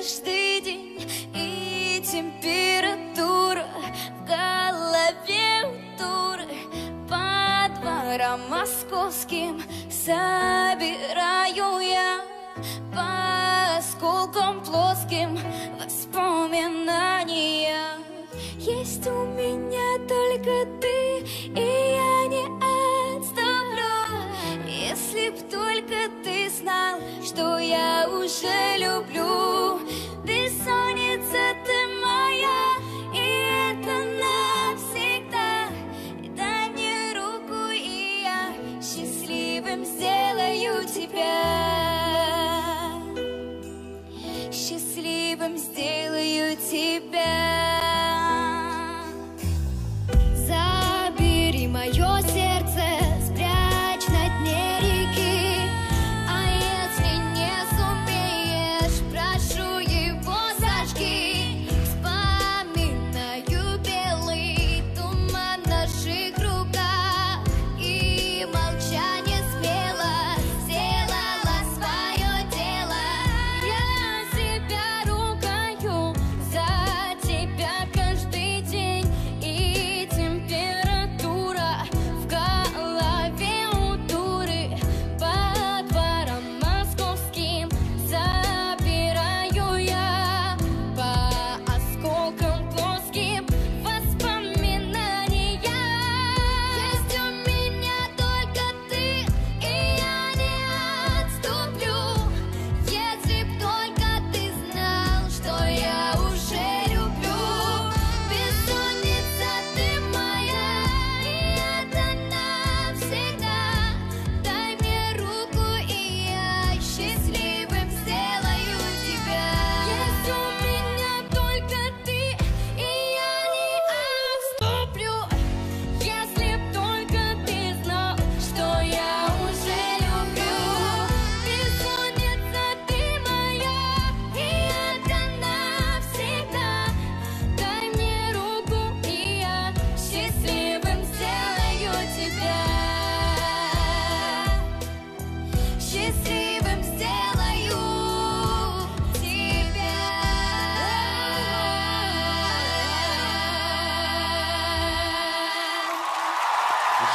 каждый день И температура в голове у туры. По дворам московским собираю я По осколкам плоским воспоминания. Есть у меня только ты и я не отступлю Если б только ты знал, что я уже люблю. счастливым сделаю тебя, счастливым сделаю тебя.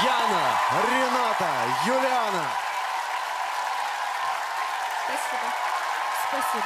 Яна, Рената, Юлиана. Спасибо. Спасибо.